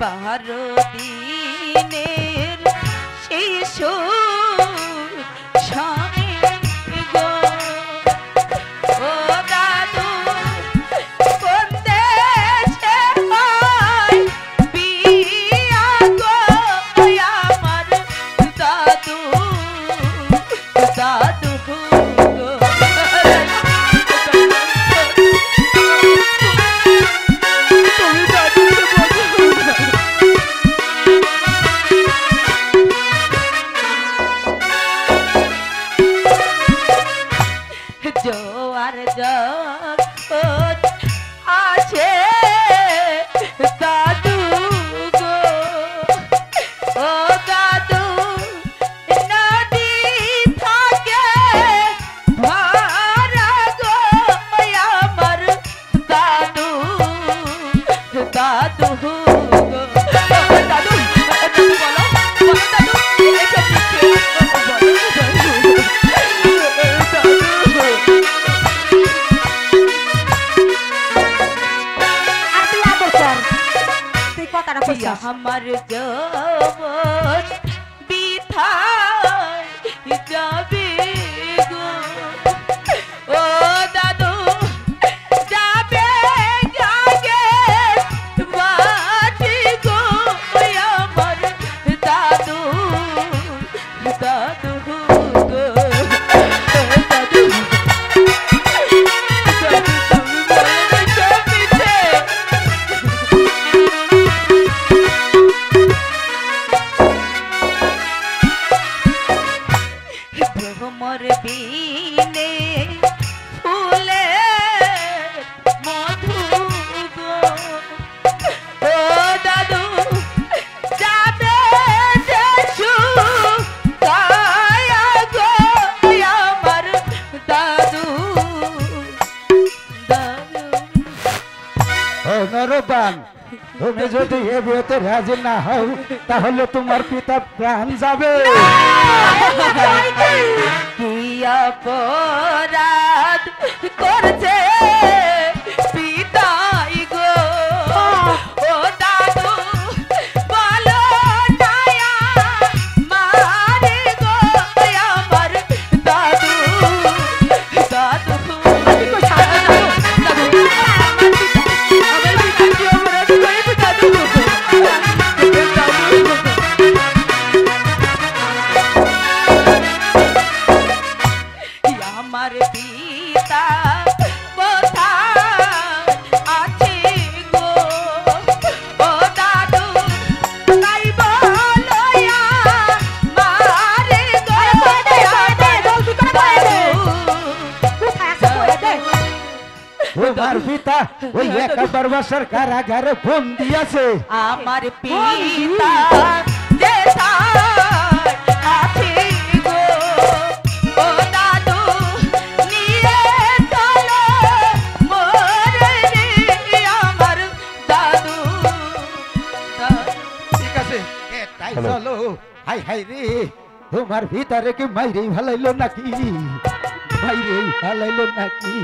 বারো দিনের শিশু জোয়ার যখন আছে দাদু গো ও দাদু নদী থাকে ভারা গো আমার দাদু দাদু গো তুই কথাটা পিয়া কইছিস আমার যৌবন ভ্রমর বিনে ফুলে মধু ও দাদু যাবে দেশু কায়া গো আমার দাদু। দাদু ও নরবান তুমি যদি এ বিয়েতে রাজি না হও তাহলে তোমার পিতা প্রাণ যাবে। अपराध को কই দে। তোমার পিতা ওই একাবার বছর কারাগারে বন্দি আছে আমার পিতা হাই হাই রে তোমার ভিতরে কি মাইরে ভালাইলো নাকি? মাইরে ভালাইলো নাকি?